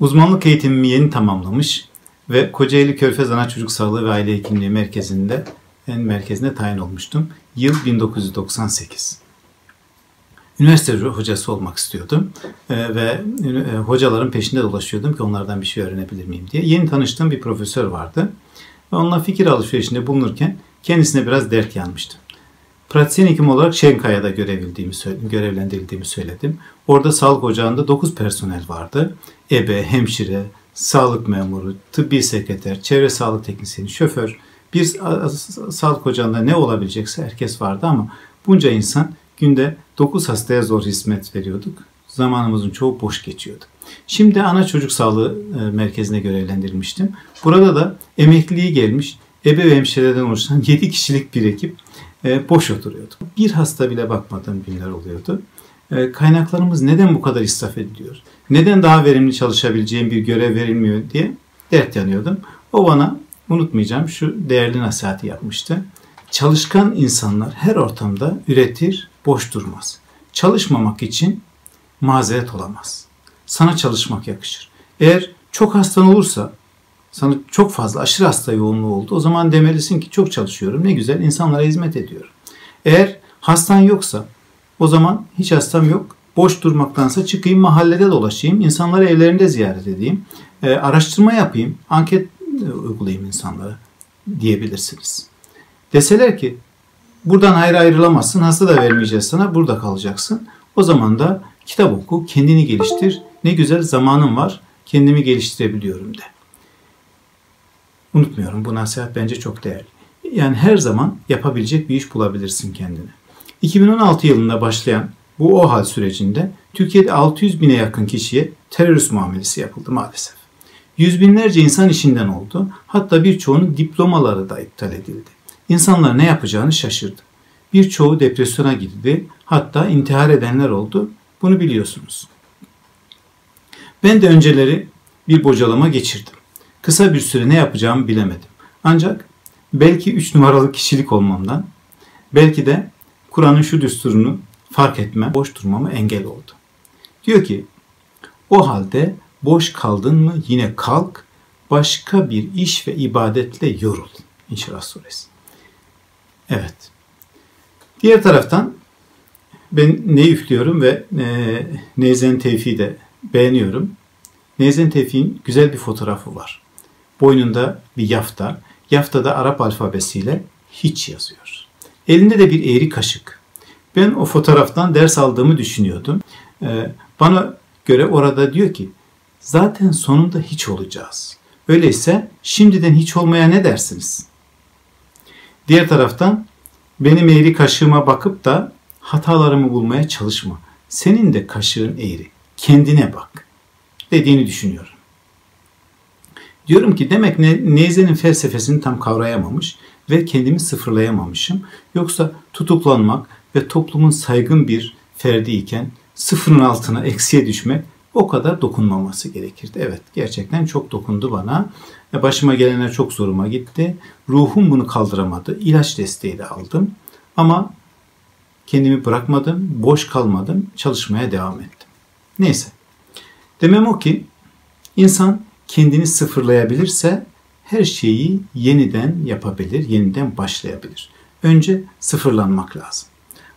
Uzmanlık eğitimimi yeni tamamlamış ve Kocaeli Körfez Ana Çocuk Sağlığı ve Aile Hekimliği Merkezi'nde en merkezine tayin olmuştum. Yıl 1998. Üniversite hocası olmak istiyordum ee, ve e, hocaların peşinde dolaşıyordum ki onlardan bir şey öğrenebilir miyim diye. Yeni tanıştığım bir profesör vardı ve onunla fikir alışverişinde bulunurken kendisine biraz dert yanmıştım. Pratisyen hekim olarak Şenkaya'da görevlendirildiğimi söyledim. Orada sağlık ocağında 9 personel vardı. Ebe, hemşire, sağlık memuru, tıbbi sekreter, çevre sağlık teknisyeni, şoför. Bir sağlık ocağında ne olabilecekse herkes vardı ama bunca insan günde 9 hastaya zor hizmet veriyorduk. Zamanımızın çoğu boş geçiyordu. Şimdi ana çocuk sağlığı e, merkezine görevlendirilmiştim. Burada da emekliliği gelmiş ebe ve hemşireden oluşan 7 kişilik bir ekip e, boş oturuyordu. Bir hasta bile bakmadığım günler oluyordu. E, kaynaklarımız neden bu kadar israf ediliyor? Neden daha verimli çalışabileceğim bir görev verilmiyor diye dert yanıyordum. O bana unutmayacağım şu değerli nasihati yapmıştı. Çalışkan insanlar her ortamda üretir, boş durmaz. Çalışmamak için mazeret olamaz. Sana çalışmak yakışır. Eğer çok hastan olursa sana çok fazla aşırı hasta yoğunluğu oldu. O zaman demelisin ki çok çalışıyorum. Ne güzel insanlara hizmet ediyorum. Eğer hastan yoksa o zaman hiç hastam yok. Boş durmaktansa çıkayım mahallede dolaşayım. insanları evlerinde ziyaret edeyim. E, araştırma yapayım. Anket e, uygulayayım insanlara diyebilirsiniz. Deseler ki buradan ayrı ayrılamazsın. Hasta da vermeyeceğiz sana. Burada kalacaksın. O zaman da kitap oku. Kendini geliştir. Ne güzel zamanım var. Kendimi geliştirebiliyorum de. Unutmuyorum bu nasihat bence çok değerli. Yani her zaman yapabilecek bir iş bulabilirsin kendine. 2016 yılında başlayan bu OHAL sürecinde Türkiye'de 600 bine yakın kişiye terörist muamelesi yapıldı maalesef. Yüz binlerce insan işinden oldu. Hatta birçoğunun diplomaları da iptal edildi. İnsanlar ne yapacağını şaşırdı. Birçoğu depresyona girdi. Hatta intihar edenler oldu. Bunu biliyorsunuz. Ben de önceleri bir bocalama geçirdim. Kısa bir süre ne yapacağımı bilemedim. Ancak belki üç numaralı kişilik olmamdan, belki de Kur'an'ın şu düsturunu fark etme, boş durmama engel oldu. Diyor ki, o halde boş kaldın mı yine kalk, başka bir iş ve ibadetle yorul. İnşirah suresi. Evet. Diğer taraftan ben ne üflüyorum ve e, Neyzen Tevfik'i de beğeniyorum. Neyzen Tevfik'in güzel bir fotoğrafı var. Boynunda bir yafta. Yaftada Arap alfabesiyle hiç yazıyor. Elinde de bir eğri kaşık. Ben o fotoğraftan ders aldığımı düşünüyordum. Ee, bana göre orada diyor ki zaten sonunda hiç olacağız. Öyleyse şimdiden hiç olmaya ne dersiniz? Diğer taraftan benim eğri kaşığıma bakıp da hatalarımı bulmaya çalışma. Senin de kaşığın eğri. Kendine bak. Dediğini düşünüyorum. Diyorum ki demek ne, Neyze'nin felsefesini tam kavrayamamış ve kendimi sıfırlayamamışım. Yoksa tutuklanmak ve toplumun saygın bir ferdi iken sıfırın altına eksiye düşmek o kadar dokunmaması gerekirdi. Evet gerçekten çok dokundu bana. ve Başıma gelenler çok zoruma gitti. Ruhum bunu kaldıramadı. İlaç desteği de aldım. Ama kendimi bırakmadım, boş kalmadım, çalışmaya devam ettim. Neyse. Demem o ki insan kendini sıfırlayabilirse her şeyi yeniden yapabilir, yeniden başlayabilir. Önce sıfırlanmak lazım.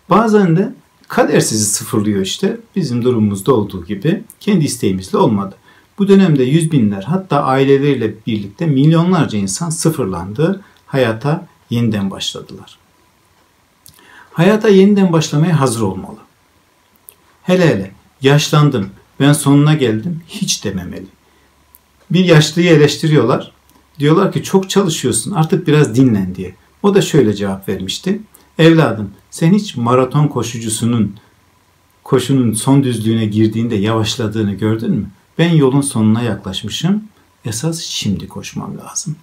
Bazen de kader sizi sıfırlıyor işte. Bizim durumumuzda olduğu gibi kendi isteğimizle olmadı. Bu dönemde yüz binler hatta aileleriyle birlikte milyonlarca insan sıfırlandı. Hayata yeniden başladılar. Hayata yeniden başlamaya hazır olmalı. Hele hele yaşlandım, ben sonuna geldim hiç dememeli bir yaşlıyı eleştiriyorlar. Diyorlar ki çok çalışıyorsun artık biraz dinlen diye. O da şöyle cevap vermişti. Evladım sen hiç maraton koşucusunun koşunun son düzlüğüne girdiğinde yavaşladığını gördün mü? Ben yolun sonuna yaklaşmışım. Esas şimdi koşmam lazım.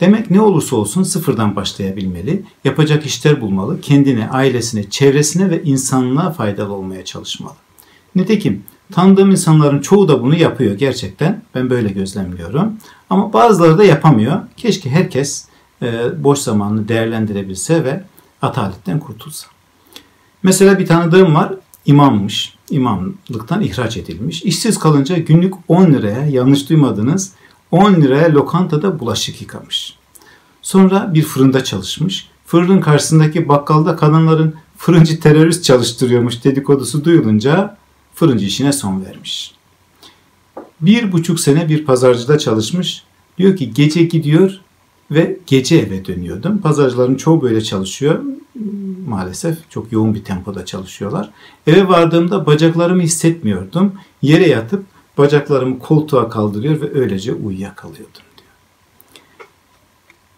Demek ne olursa olsun sıfırdan başlayabilmeli, yapacak işler bulmalı, kendine, ailesine, çevresine ve insanlığa faydalı olmaya çalışmalı. Nitekim Tanıdığım insanların çoğu da bunu yapıyor gerçekten. Ben böyle gözlemliyorum. Ama bazıları da yapamıyor. Keşke herkes e, boş zamanını değerlendirebilse ve ataletten kurtulsa. Mesela bir tanıdığım var. imammış. İmamlıktan ihraç edilmiş. İşsiz kalınca günlük 10 liraya yanlış duymadınız 10 liraya lokantada bulaşık yıkamış. Sonra bir fırında çalışmış. Fırının karşısındaki bakkalda kadınların fırıncı terörist çalıştırıyormuş dedikodusu duyulunca fırıncı işine son vermiş. Bir buçuk sene bir pazarcıda çalışmış. Diyor ki gece gidiyor ve gece eve dönüyordum. Pazarcıların çoğu böyle çalışıyor. Maalesef çok yoğun bir tempoda çalışıyorlar. Eve vardığımda bacaklarımı hissetmiyordum. Yere yatıp bacaklarımı koltuğa kaldırıyor ve öylece uyuyakalıyordum diyor.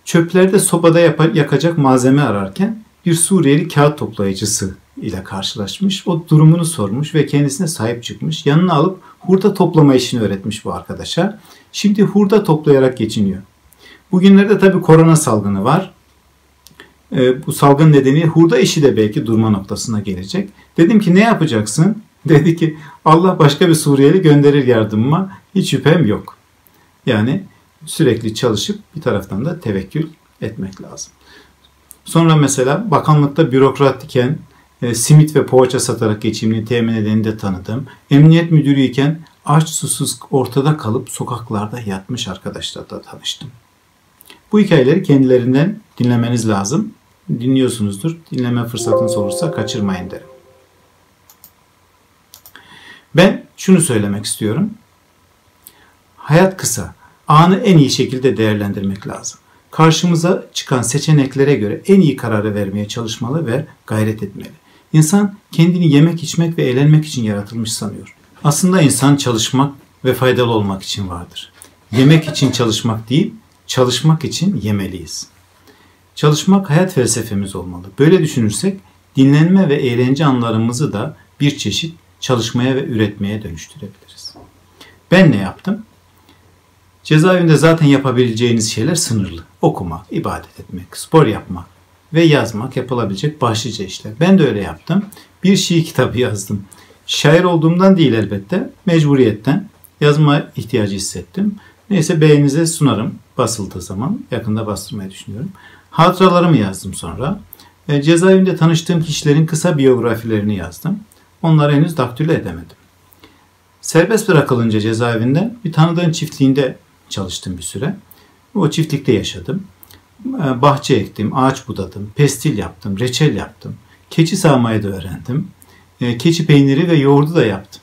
Çöplerde sobada yakacak malzeme ararken bir Suriyeli kağıt toplayıcısı ile karşılaşmış. O durumunu sormuş ve kendisine sahip çıkmış. Yanına alıp hurda toplama işini öğretmiş bu arkadaşa. Şimdi hurda toplayarak geçiniyor. Bugünlerde tabii korona salgını var. E, bu salgın nedeni hurda işi de belki durma noktasına gelecek. Dedim ki ne yapacaksın? Dedi ki Allah başka bir Suriyeli gönderir yardımıma. Hiç şüphem yok. Yani sürekli çalışıp bir taraftan da tevekkül etmek lazım. Sonra mesela bakanlıkta bürokrat iken e, simit ve poğaça satarak geçimini temin edeni de tanıdım. Emniyet müdürüyken aç susuz ortada kalıp sokaklarda yatmış arkadaşlarla tanıştım. Bu hikayeleri kendilerinden dinlemeniz lazım. Dinliyorsunuzdur. Dinleme fırsatınız olursa kaçırmayın derim. Ben şunu söylemek istiyorum. Hayat kısa. Anı en iyi şekilde değerlendirmek lazım. Karşımıza çıkan seçeneklere göre en iyi kararı vermeye çalışmalı ve gayret etmeli. İnsan kendini yemek, içmek ve eğlenmek için yaratılmış sanıyor. Aslında insan çalışmak ve faydalı olmak için vardır. Yemek için çalışmak değil, çalışmak için yemeliyiz. Çalışmak hayat felsefemiz olmalı. Böyle düşünürsek dinlenme ve eğlence anlarımızı da bir çeşit çalışmaya ve üretmeye dönüştürebiliriz. Ben ne yaptım? Cezaevinde zaten yapabileceğiniz şeyler sınırlı. Okumak, ibadet etmek, spor yapmak ve yazmak yapılabilecek başlıca işler. Ben de öyle yaptım. Bir şiir kitabı yazdım. Şair olduğumdan değil elbette, mecburiyetten yazma ihtiyacı hissettim. Neyse beğeninize sunarım basıldığı zaman. Yakında bastırmayı düşünüyorum. Hatıralarımı yazdım sonra. E, cezaevinde tanıştığım kişilerin kısa biyografilerini yazdım. Onları henüz daktilo edemedim. Serbest bırakılınca cezaevinden bir tanıdığım çiftliğinde çalıştım bir süre. O çiftlikte yaşadım. E, bahçe ektim, ağaç budadım, pestil yaptım, reçel yaptım. Keçi sağmayı da öğrendim. E, keçi peyniri ve yoğurdu da yaptım.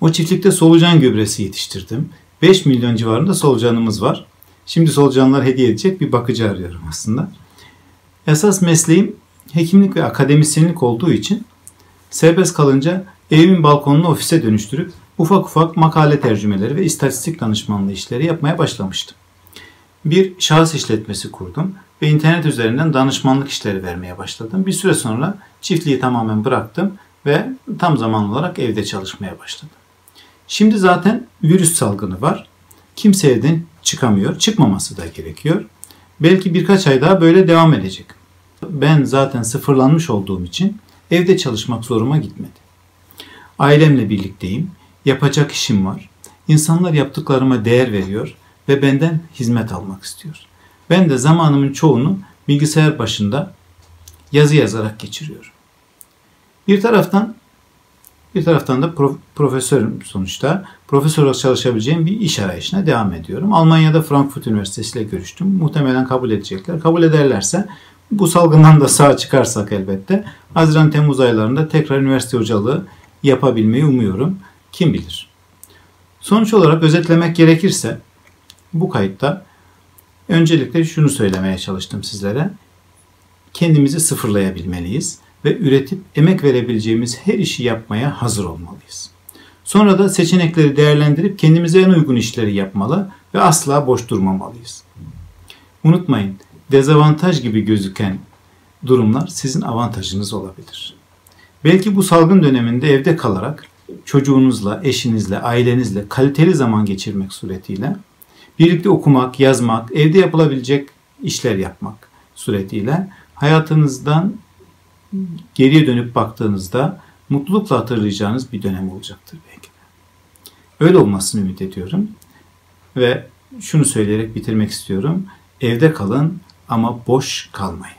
O çiftlikte solucan gübresi yetiştirdim. 5 milyon civarında solucanımız var. Şimdi solucanlar hediye edecek bir bakıcı arıyorum aslında. Esas mesleğim hekimlik ve akademisyenlik olduğu için serbest kalınca evimin balkonunu ofise dönüştürüp ufak ufak makale tercümeleri ve istatistik danışmanlığı işleri yapmaya başlamıştım. Bir şahıs işletmesi kurdum ve internet üzerinden danışmanlık işleri vermeye başladım. Bir süre sonra çiftliği tamamen bıraktım ve tam zaman olarak evde çalışmaya başladım. Şimdi zaten virüs salgını var. Kimse evden çıkamıyor. Çıkmaması da gerekiyor. Belki birkaç ay daha böyle devam edecek. Ben zaten sıfırlanmış olduğum için evde çalışmak zoruma gitmedi. Ailemle birlikteyim. Yapacak işim var. İnsanlar yaptıklarıma değer veriyor ve benden hizmet almak istiyor. Ben de zamanımın çoğunu bilgisayar başında yazı yazarak geçiriyorum. Bir taraftan bir taraftan da prof, profesörüm sonuçta. Profesör olarak çalışabileceğim bir iş arayışına devam ediyorum. Almanya'da Frankfurt Üniversitesi ile görüştüm. Muhtemelen kabul edecekler. Kabul ederlerse bu salgından da sağ çıkarsak elbette Haziran-Temmuz aylarında tekrar üniversite hocalığı yapabilmeyi umuyorum. Kim bilir. Sonuç olarak özetlemek gerekirse bu kayıtta öncelikle şunu söylemeye çalıştım sizlere. Kendimizi sıfırlayabilmeliyiz ve üretip emek verebileceğimiz her işi yapmaya hazır olmalıyız. Sonra da seçenekleri değerlendirip kendimize en uygun işleri yapmalı ve asla boş durmamalıyız. Unutmayın, dezavantaj gibi gözüken durumlar sizin avantajınız olabilir. Belki bu salgın döneminde evde kalarak çocuğunuzla, eşinizle, ailenizle kaliteli zaman geçirmek suretiyle birlikte okumak, yazmak, evde yapılabilecek işler yapmak suretiyle hayatınızdan geriye dönüp baktığınızda mutlulukla hatırlayacağınız bir dönem olacaktır belki. Öyle olmasını ümit ediyorum. Ve şunu söyleyerek bitirmek istiyorum. Evde kalın ama boş kalmayın.